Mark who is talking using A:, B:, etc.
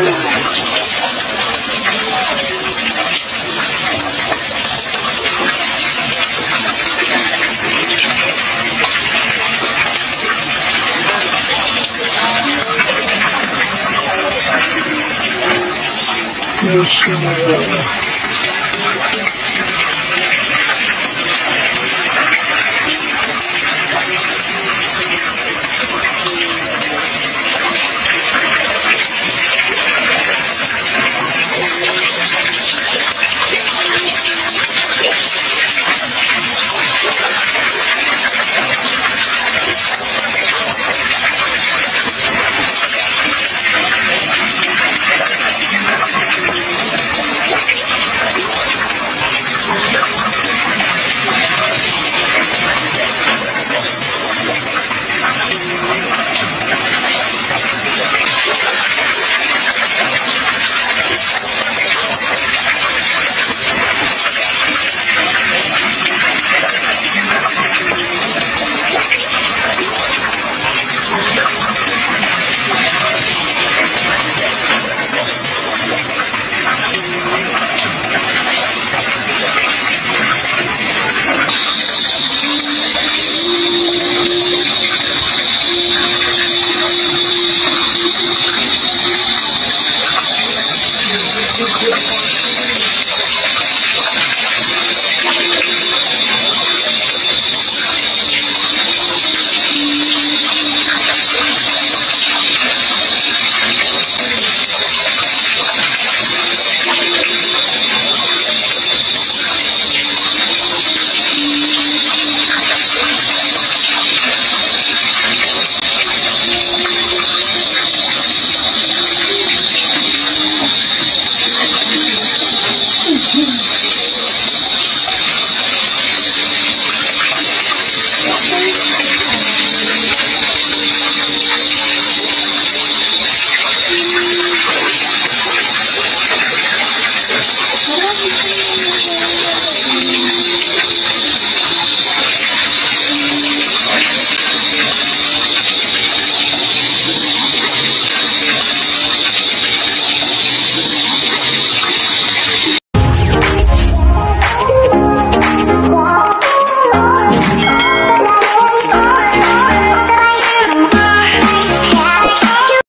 A: よしくます。